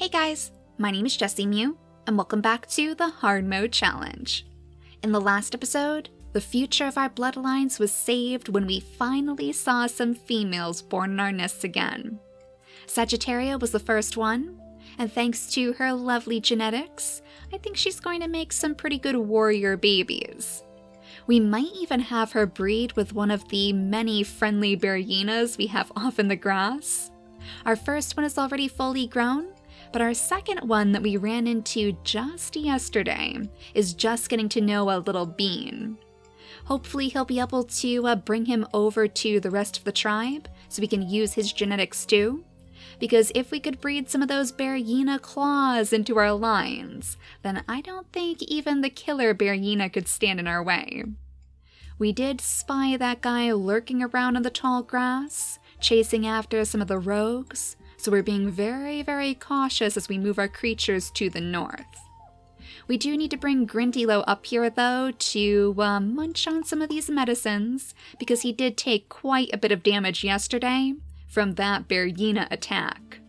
Hey guys, my name is Jessi Mew, and welcome back to the Hard Mode Challenge. In the last episode, the future of our bloodlines was saved when we finally saw some females born in our nests again. Sagittaria was the first one, and thanks to her lovely genetics, I think she's going to make some pretty good warrior babies. We might even have her breed with one of the many friendly Bearyenas we have off in the grass. Our first one is already fully grown, but our second one that we ran into just yesterday is just getting to know a little bean. Hopefully, he'll be able to uh, bring him over to the rest of the tribe so we can use his genetics too. Because if we could breed some of those Bearyena claws into our lines, then I don't think even the killer Bearyena could stand in our way. We did spy that guy lurking around in the tall grass, chasing after some of the rogues, so we're being very, very cautious as we move our creatures to the north. We do need to bring Grindylow up here, though, to uh, munch on some of these medicines, because he did take quite a bit of damage yesterday from that Bearyena attack.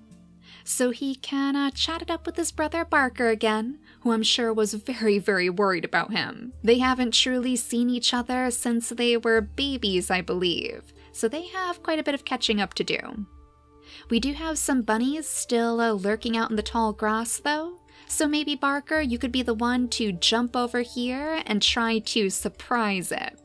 So he can uh, chat it up with his brother Barker again, who I'm sure was very, very worried about him. They haven't truly seen each other since they were babies, I believe, so they have quite a bit of catching up to do. We do have some bunnies still uh, lurking out in the tall grass, though. So maybe, Barker, you could be the one to jump over here and try to surprise it.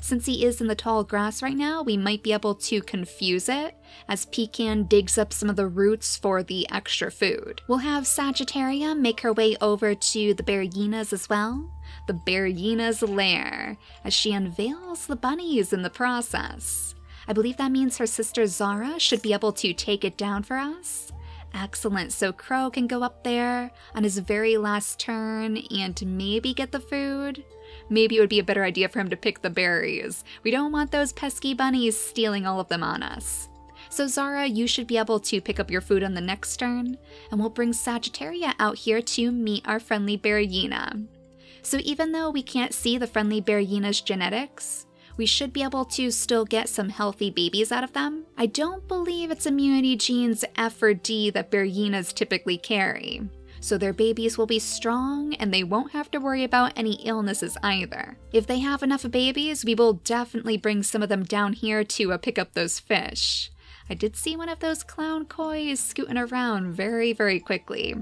Since he is in the tall grass right now, we might be able to confuse it as Pecan digs up some of the roots for the extra food. We'll have Sagittaria make her way over to the Bearyenas as well, the Bearyena's lair, as she unveils the bunnies in the process. I believe that means her sister Zara should be able to take it down for us. Excellent, so Crow can go up there on his very last turn and maybe get the food. Maybe it would be a better idea for him to pick the berries. We don't want those pesky bunnies stealing all of them on us. So Zara, you should be able to pick up your food on the next turn, and we'll bring Sagittaria out here to meet our friendly Bearyena. So even though we can't see the friendly Bearyena's genetics, we should be able to still get some healthy babies out of them. I don't believe it's immunity genes F or D that Bearyenas typically carry, so their babies will be strong and they won't have to worry about any illnesses either. If they have enough babies, we will definitely bring some of them down here to uh, pick up those fish. I did see one of those clown kois scooting around very, very quickly.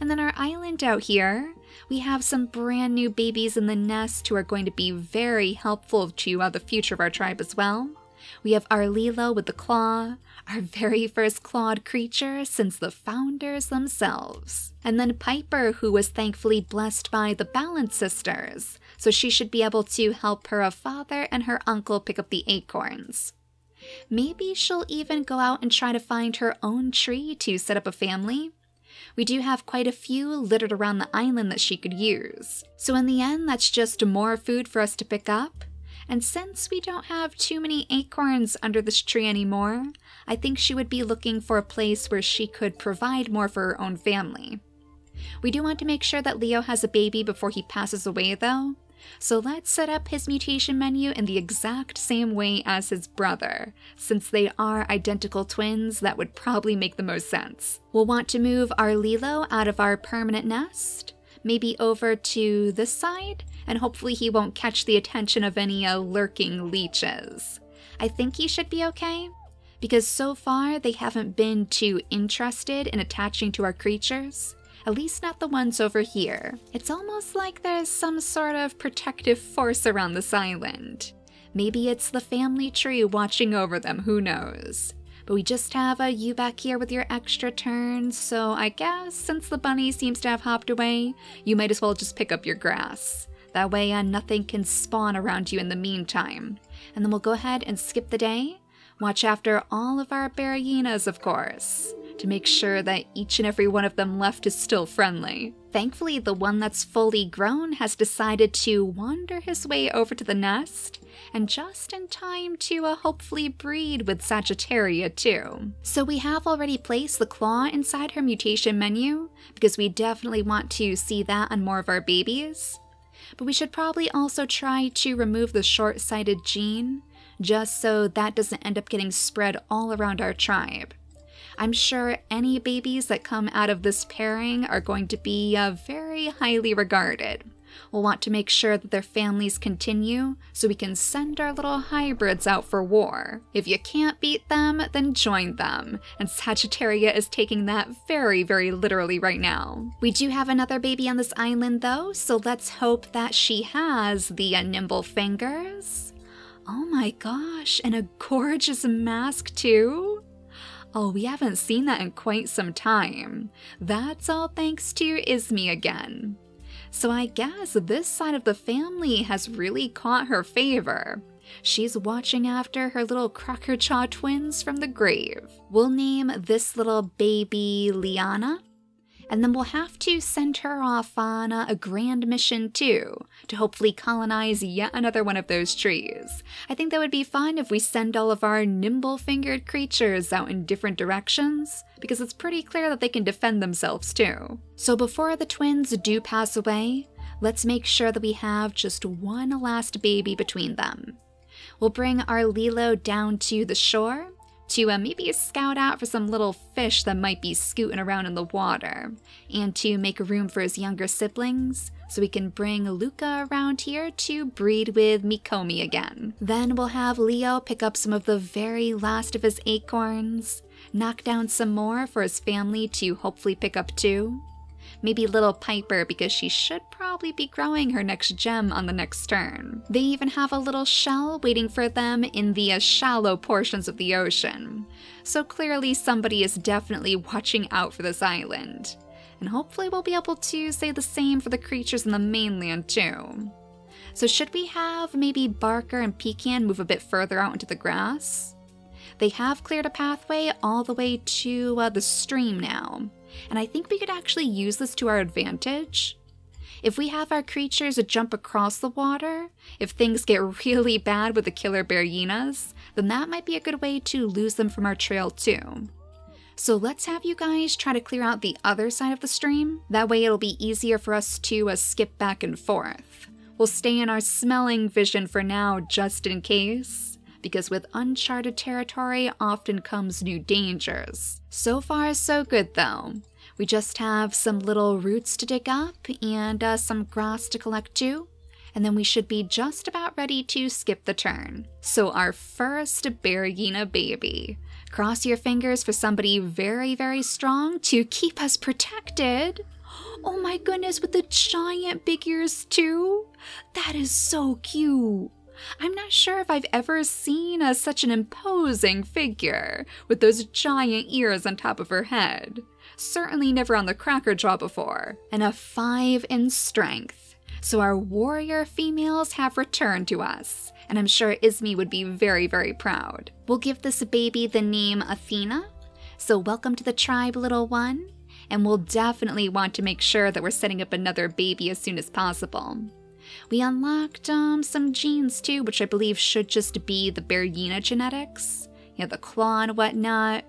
And then our island out here, we have some brand new babies in the nest who are going to be very helpful to you uh, the future of our tribe as well. We have our Lilo with the claw, our very first clawed creature since the founders themselves. And then Piper, who was thankfully blessed by the Balance Sisters, so she should be able to help her father and her uncle pick up the acorns. Maybe she'll even go out and try to find her own tree to set up a family. We do have quite a few littered around the island that she could use. So in the end, that's just more food for us to pick up. And since we don't have too many acorns under this tree anymore, I think she would be looking for a place where she could provide more for her own family. We do want to make sure that Leo has a baby before he passes away, though, so let's set up his mutation menu in the exact same way as his brother. Since they are identical twins, that would probably make the most sense. We'll want to move our Lilo out of our permanent nest, maybe over to this side, and hopefully he won't catch the attention of any uh, lurking leeches. I think he should be okay, because so far they haven't been too interested in attaching to our creatures at least not the ones over here. It's almost like there's some sort of protective force around this island. Maybe it's the family tree watching over them, who knows. But we just have a you back here with your extra turns, so I guess since the bunny seems to have hopped away, you might as well just pick up your grass. That way uh, nothing can spawn around you in the meantime. And then we'll go ahead and skip the day. Watch after all of our Bearyenas, of course to make sure that each and every one of them left is still friendly. Thankfully, the one that's fully grown has decided to wander his way over to the nest, and just in time to uh, hopefully breed with Sagittaria too. So we have already placed the claw inside her mutation menu, because we definitely want to see that on more of our babies. But we should probably also try to remove the short-sighted gene, just so that doesn't end up getting spread all around our tribe. I'm sure any babies that come out of this pairing are going to be uh, very highly regarded. We'll want to make sure that their families continue so we can send our little hybrids out for war. If you can't beat them, then join them. And Sagittaria is taking that very, very literally right now. We do have another baby on this island though, so let's hope that she has the uh, nimble fingers. Oh my gosh, and a gorgeous mask too? Oh, we haven't seen that in quite some time. That's all thanks to Izmi again. So I guess this side of the family has really caught her favor. She's watching after her little Crackerjaw twins from the grave. We'll name this little baby Liana, and then we'll have to send her off on a, grand mission too, to hopefully colonize yet another one of those trees. I think that would be fun if we send all of our nimble fingered creatures out in different directions, because it's pretty clear that they can defend themselves too. So before the twins do pass away, let's make sure that we have just one last baby between them. We'll bring our Lilo down to the shore to uh, maybe scout out for some little fish that might be scooting around in the water, and to make room for his younger siblings, so we can bring Luca around here to breed with Mikomi again. Then we'll have Leo pick up some of the very last of his acorns, knock down some more for his family to hopefully pick up too, maybe little Piper because she should probably be growing her next gem on the next turn. They even have a little shell waiting for them in the uh, shallow portions of the ocean. So clearly somebody is definitely watching out for this island. And hopefully we'll be able to say the same for the creatures in the mainland too. So should we have maybe Barker and Pecan move a bit further out into the grass? They have cleared a pathway all the way to uh, the stream now, and I think we could actually use this to our advantage. If we have our creatures jump across the water, if things get really bad with the killer Bearyenas, then that might be a good way to lose them from our trail too. So let's have you guys try to clear out the other side of the stream. That way it'll be easier for us to uh, skip back and forth. We'll stay in our smelling vision for now just in case because with uncharted territory often comes new dangers. So far, so good though. We just have some little roots to dig up and uh, some grass to collect too, and then we should be just about ready to skip the turn. So, our first Bearyena baby. Cross your fingers for somebody very, very strong to keep us protected. Oh my goodness, with the giant big ears too? That is so cute. I'm not sure if I've ever seen a, such an imposing figure, with those giant ears on top of her head. Certainly never on the cracker jaw before, and a 5 in strength. So our warrior females have returned to us, and I'm sure Izmi would be very, very proud. We'll give this baby the name Athena. So welcome to the tribe, little one, and we'll definitely want to make sure that we're setting up another baby as soon as possible. We unlocked um, some genes too, which I believe should just be the Bearyena genetics. You know, the claw and whatnot.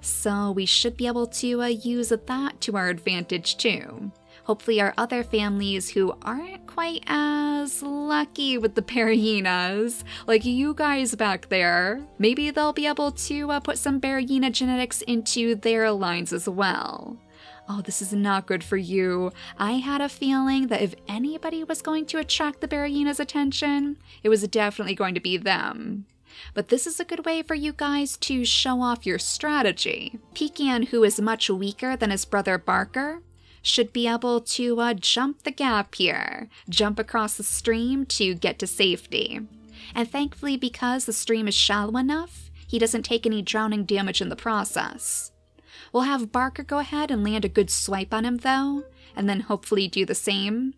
So we should be able to uh, use that to our advantage too. Hopefully our other families who aren't quite as lucky with the Bearyenas, like you guys back there, maybe they'll be able to uh, put some Bearyena genetics into their lines as well oh, this is not good for you. I had a feeling that if anybody was going to attract the Bearyena's attention, it was definitely going to be them. But this is a good way for you guys to show off your strategy. Pecan, who is much weaker than his brother Barker, should be able to uh, jump the gap here, jump across the stream to get to safety. And thankfully, because the stream is shallow enough, he doesn't take any drowning damage in the process. We'll have Barker go ahead and land a good swipe on him, though, and then hopefully do the same.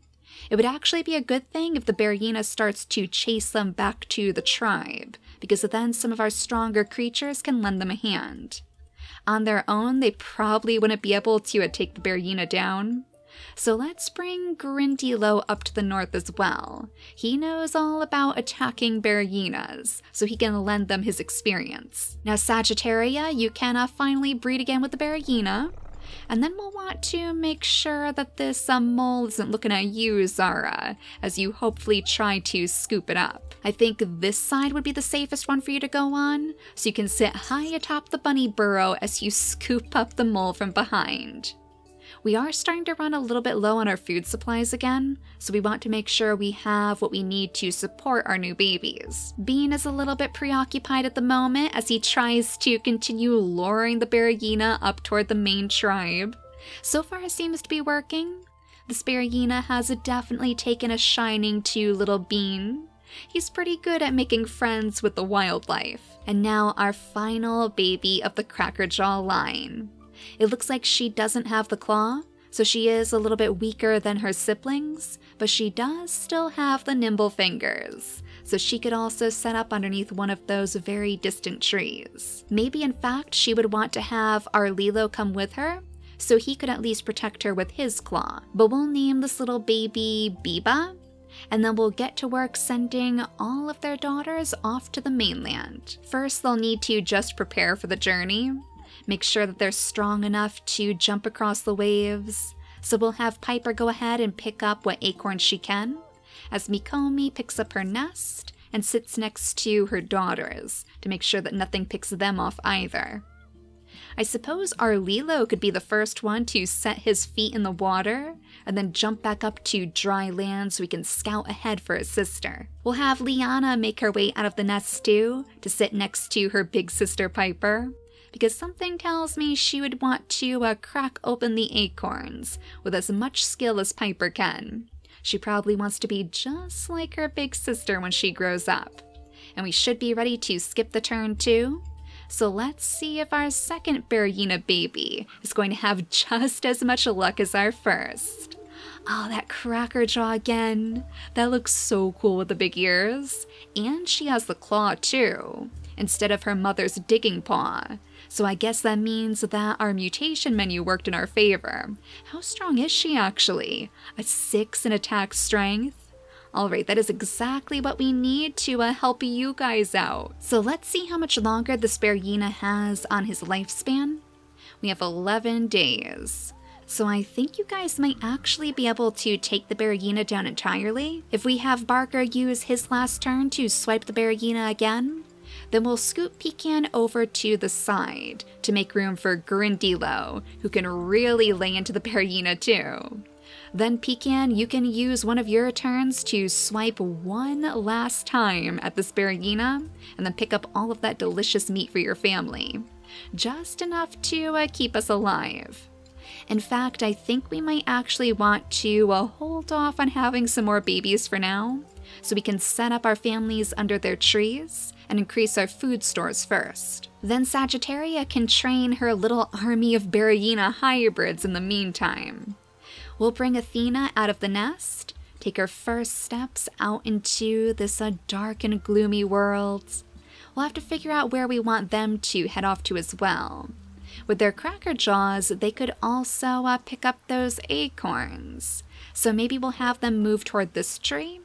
It would actually be a good thing if the Bearyena starts to chase them back to the tribe, because then some of our stronger creatures can lend them a hand. On their own, they probably wouldn't be able to uh, take the Bearyena down, so let's bring Grindylow up to the north as well. He knows all about attacking Bearyenas, so he can lend them his experience. Now, Sagittaria, you can uh, finally breed again with the Bearyena. And then we'll want to make sure that this uh, mole isn't looking at you, Zara, as you hopefully try to scoop it up. I think this side would be the safest one for you to go on, so you can sit high atop the bunny burrow as you scoop up the mole from behind. We are starting to run a little bit low on our food supplies again, so we want to make sure we have what we need to support our new babies. Bean is a little bit preoccupied at the moment as he tries to continue luring the Bearyena up toward the main tribe. So far it seems to be working. The Sparagina has definitely taken a shining to little Bean. He's pretty good at making friends with the wildlife. And now our final baby of the Crackerjaw line. It looks like she doesn't have the claw, so she is a little bit weaker than her siblings, but she does still have the nimble fingers, so she could also set up underneath one of those very distant trees. Maybe in fact she would want to have our Lilo come with her, so he could at least protect her with his claw. But we'll name this little baby Biba, and then we'll get to work sending all of their daughters off to the mainland. First, they'll need to just prepare for the journey, make sure that they're strong enough to jump across the waves. So we'll have Piper go ahead and pick up what acorns she can, as Mikomi picks up her nest and sits next to her daughters to make sure that nothing picks them off either. I suppose our Lilo could be the first one to set his feet in the water and then jump back up to dry land so we can scout ahead for his sister. We'll have Liana make her way out of the nest too to sit next to her big sister Piper because something tells me she would want to uh, crack open the acorns with as much skill as Piper can. She probably wants to be just like her big sister when she grows up. And we should be ready to skip the turn too. So let's see if our second Bearyena baby is going to have just as much luck as our first. Oh, that cracker jaw again. That looks so cool with the big ears. And she has the claw too, instead of her mother's digging paw. So I guess that means that our mutation menu worked in our favor. How strong is she actually? A 6 in attack strength? Alright, that is exactly what we need to uh, help you guys out. So let's see how much longer the Sparagina has on his lifespan. We have 11 days. So I think you guys might actually be able to take the Bearyena down entirely. If we have Barker use his last turn to swipe the Bearyena again, then we'll scoot Pecan over to the side to make room for Grindylow, who can really lay into the Bearyena too. Then Pecan, you can use one of your turns to swipe one last time at the Sparagina and then pick up all of that delicious meat for your family. Just enough to uh, keep us alive. In fact, I think we might actually want to uh, hold off on having some more babies for now, so we can set up our families under their trees and increase our food stores first. Then Sagittaria can train her little army of Bearyena hybrids in the meantime. We'll bring Athena out of the nest, take her first steps out into this uh, dark and gloomy world. We'll have to figure out where we want them to head off to as well. With their cracker jaws, they could also uh, pick up those acorns. So maybe we'll have them move toward this tree.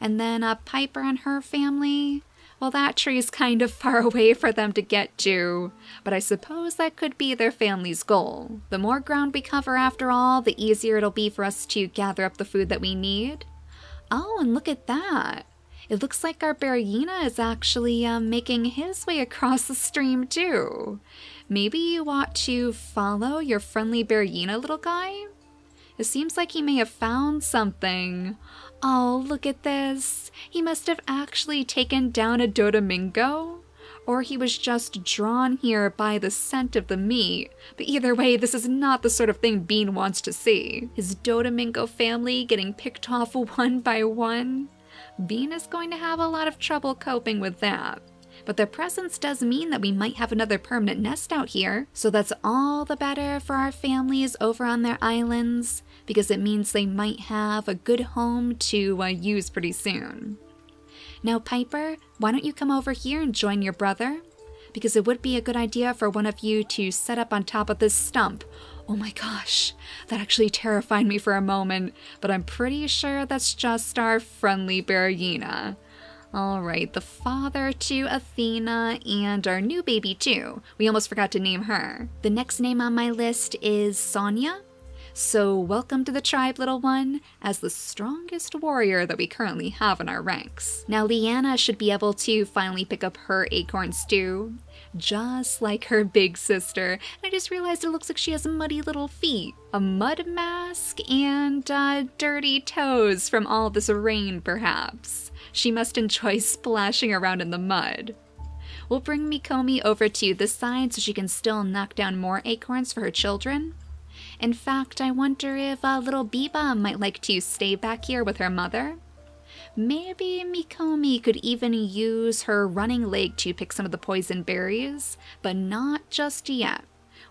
And then uh, Piper and her family, well, that tree's kind of far away for them to get to, but I suppose that could be their family's goal. The more ground we cover, after all, the easier it'll be for us to gather up the food that we need. Oh, and look at that. It looks like our Bearyena is actually um, making his way across the stream too. Maybe you want to follow your friendly Bearyena little guy? It seems like he may have found something. Oh, look at this. He must have actually taken down a Dodomingo. Or he was just drawn here by the scent of the meat. But either way, this is not the sort of thing Bean wants to see. His Dodomingo family getting picked off one by one. Bean is going to have a lot of trouble coping with that but their presence does mean that we might have another permanent nest out here, so that's all the better for our families over on their islands, because it means they might have a good home to uh, use pretty soon. Now, Piper, why don't you come over here and join your brother? Because it would be a good idea for one of you to set up on top of this stump. Oh my gosh, that actually terrified me for a moment, but I'm pretty sure that's just our friendly Bearyena. All right, the father to Athena and our new baby too. We almost forgot to name her. The next name on my list is Sonia. So, welcome to the tribe, little one, as the strongest warrior that we currently have in our ranks. Now, Liana should be able to finally pick up her acorns too, just like her big sister. And I just realized it looks like she has muddy little feet, a mud mask, and uh, dirty toes from all this rain, perhaps. She must enjoy splashing around in the mud. We'll bring Mikomi over to this side so she can still knock down more acorns for her children. In fact, I wonder if uh, little Biba might like to stay back here with her mother. Maybe Mikomi could even use her running leg to pick some of the poison berries, but not just yet.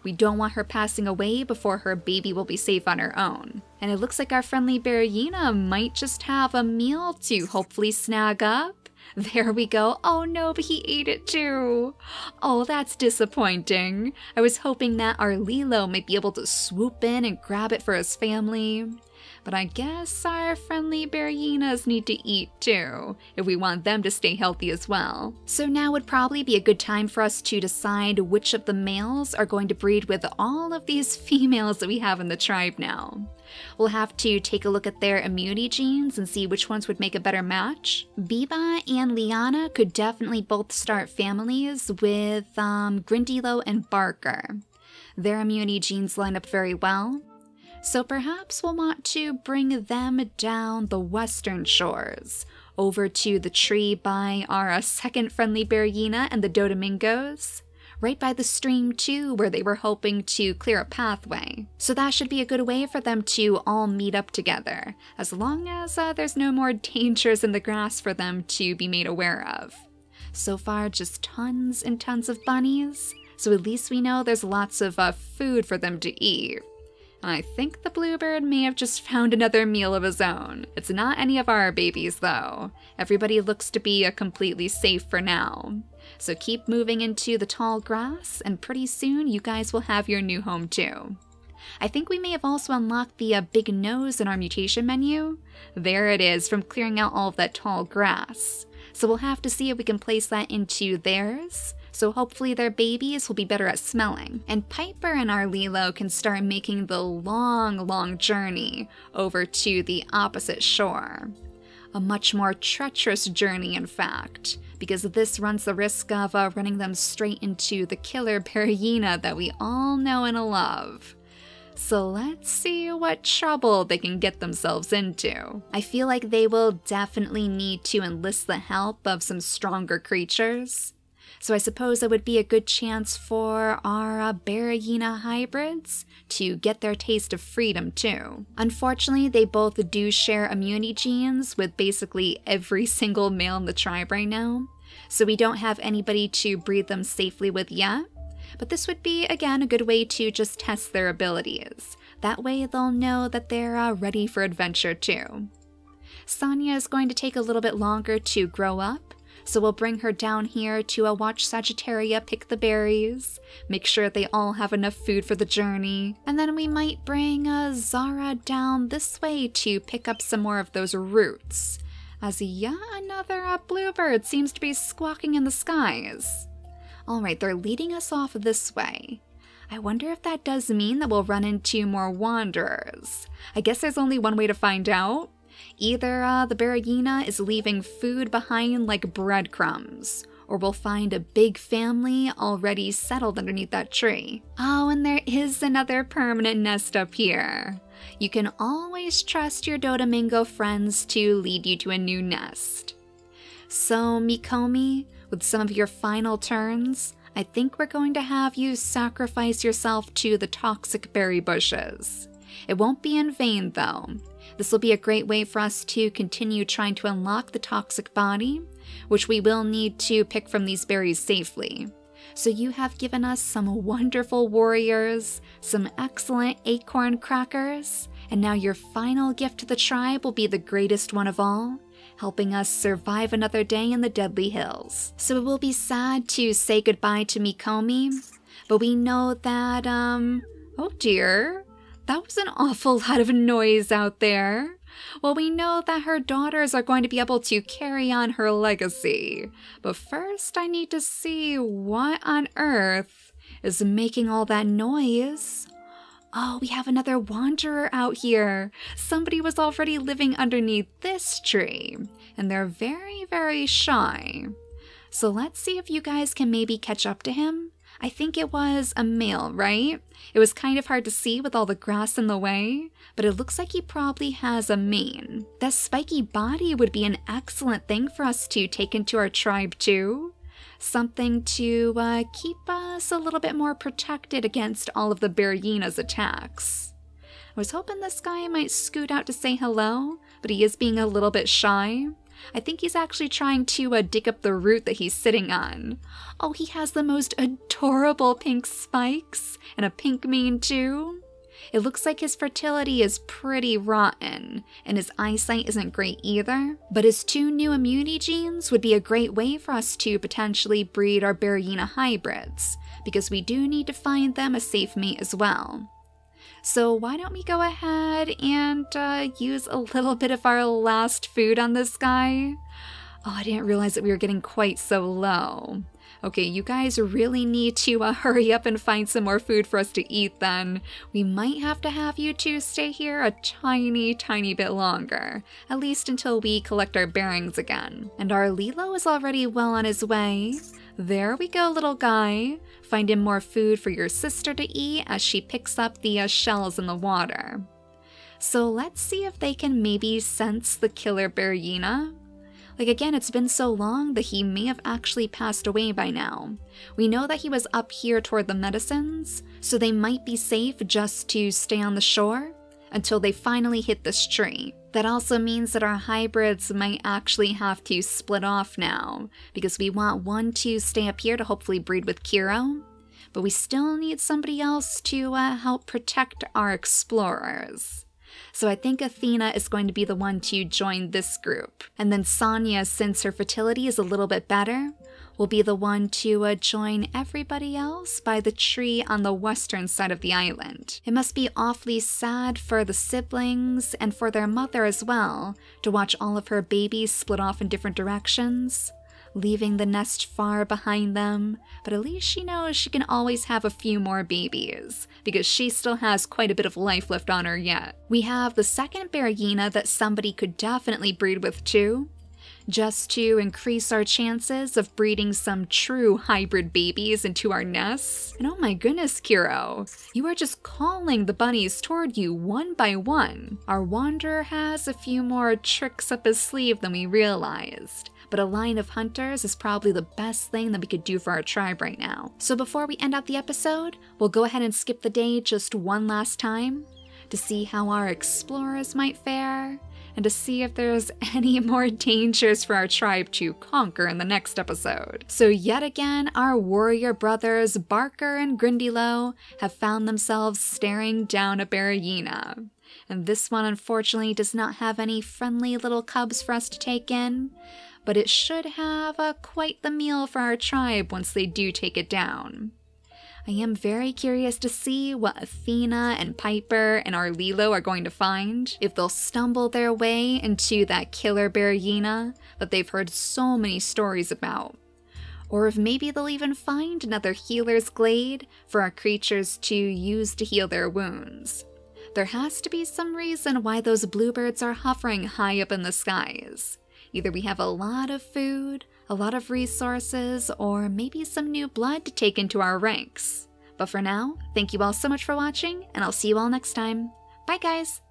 We don't want her passing away before her baby will be safe on her own. And it looks like our friendly Bearyena might just have a meal to hopefully snag up. There we go. Oh no, but he ate it too. Oh, that's disappointing. I was hoping that our Lilo might be able to swoop in and grab it for his family. But I guess our friendly Bearyenas need to eat too, if we want them to stay healthy as well. So now would probably be a good time for us to decide which of the males are going to breed with all of these females that we have in the tribe now. We'll have to take a look at their immunity genes and see which ones would make a better match. Biba and Liana could definitely both start families with um, Grindylow and Barker. Their immunity genes line up very well, so perhaps we'll want to bring them down the western shores, over to the tree by our uh, second friendly Bearyena and the Dodomingos, right by the stream too, where they were hoping to clear a pathway. So that should be a good way for them to all meet up together, as long as uh, there's no more dangers in the grass for them to be made aware of. So far, just tons and tons of bunnies, so at least we know there's lots of uh, food for them to eat. I think the bluebird may have just found another meal of his own. It's not any of our babies, though. Everybody looks to be a completely safe for now. So keep moving into the tall grass, and pretty soon you guys will have your new home too. I think we may have also unlocked the uh, big nose in our mutation menu. There it is from clearing out all of that tall grass. So we'll have to see if we can place that into theirs so hopefully their babies will be better at smelling. And Piper and our Lilo can start making the long, long journey over to the opposite shore. A much more treacherous journey, in fact, because this runs the risk of uh, running them straight into the killer Bearyena that we all know and love. So let's see what trouble they can get themselves into. I feel like they will definitely need to enlist the help of some stronger creatures. So I suppose it would be a good chance for our uh, hybrids to get their taste of freedom too. Unfortunately, they both do share immunity genes with basically every single male in the tribe right now, so we don't have anybody to breed them safely with yet. But this would be, again, a good way to just test their abilities. That way they'll know that they're uh, ready for adventure too. Sonia is going to take a little bit longer to grow up, so we'll bring her down here to uh, watch Sagittaria pick the berries, make sure they all have enough food for the journey, and then we might bring uh, Zara down this way to pick up some more of those roots. As yet another uh, bluebird seems to be squawking in the skies. Alright, they're leading us off this way. I wonder if that does mean that we'll run into more wanderers. I guess there's only one way to find out. Either uh, the Bearyena is leaving food behind like breadcrumbs, or we'll find a big family already settled underneath that tree. Oh, and there is another permanent nest up here. You can always trust your Dodomingo friends to lead you to a new nest. So, Mikomi, with some of your final turns, I think we're going to have you sacrifice yourself to the toxic berry bushes. It won't be in vain, though. This will be a great way for us to continue trying to unlock the toxic body, which we will need to pick from these berries safely. So you have given us some wonderful warriors, some excellent acorn crackers, and now your final gift to the tribe will be the greatest one of all, helping us survive another day in the Deadly Hills. So it will be sad to say goodbye to Mikomi, but we know that, um, oh dear, that was an awful lot of noise out there. Well, we know that her daughters are going to be able to carry on her legacy. But first, I need to see what on earth is making all that noise. Oh, we have another wanderer out here. Somebody was already living underneath this tree, and they're very, very shy. So let's see if you guys can maybe catch up to him. I think it was a male, right? It was kind of hard to see with all the grass in the way, but it looks like he probably has a mane. That spiky body would be an excellent thing for us to take into our tribe too. Something to uh, keep us a little bit more protected against all of the Bearyena's attacks. I was hoping this guy might scoot out to say hello, but he is being a little bit shy. I think he's actually trying to uh, dig up the root that he's sitting on. Oh, he has the most adorable pink spikes and a pink mane too. It looks like his fertility is pretty rotten, and his eyesight isn't great either. But his two new immunity genes would be a great way for us to potentially breed our Bearyena hybrids, because we do need to find them a safe mate as well. So why don't we go ahead and uh, use a little bit of our last food on this guy? Oh, I didn't realize that we were getting quite so low. Okay, you guys really need to uh, hurry up and find some more food for us to eat then. We might have to have you two stay here a tiny, tiny bit longer, at least until we collect our bearings again. And our Lilo is already well on his way. There we go, little guy. Finding more food for your sister to eat as she picks up the uh, shells in the water. So let's see if they can maybe sense the killer Bearyena. Like again, it's been so long that he may have actually passed away by now. We know that he was up here toward the medicines, so they might be safe just to stay on the shore until they finally hit this tree. That also means that our hybrids might actually have to split off now, because we want one to stay up here to hopefully breed with Kiro, but we still need somebody else to uh, help protect our explorers. So I think Athena is going to be the one to join this group. And then Sonia, since her fertility is a little bit better, will be the one to uh, join everybody else by the tree on the western side of the island. It must be awfully sad for the siblings and for their mother as well to watch all of her babies split off in different directions leaving the nest far behind them, but at least she knows she can always have a few more babies, because she still has quite a bit of life left on her yet. We have the second Bearyena that somebody could definitely breed with too, just to increase our chances of breeding some true hybrid babies into our nests. And oh my goodness, Kiro, you are just calling the bunnies toward you one by one. Our wanderer has a few more tricks up his sleeve than we realized but a line of hunters is probably the best thing that we could do for our tribe right now. So before we end out the episode, we'll go ahead and skip the day just one last time to see how our explorers might fare and to see if there's any more dangers for our tribe to conquer in the next episode. So, yet again, our warrior brothers Barker and Grindylow have found themselves staring down a Bearyena. And this one, unfortunately, does not have any friendly little cubs for us to take in, but it should have uh, quite the meal for our tribe once they do take it down. I am very curious to see what Athena and Piper and our Lilo are going to find. If they'll stumble their way into that killer Bearyena that they've heard so many stories about. Or if maybe they'll even find another healer's glade for our creatures to use to heal their wounds. There has to be some reason why those bluebirds are hovering high up in the skies. Either we have a lot of food, a lot of resources, or maybe some new blood to take into our ranks. But for now, thank you all so much for watching, and I'll see you all next time. Bye, guys!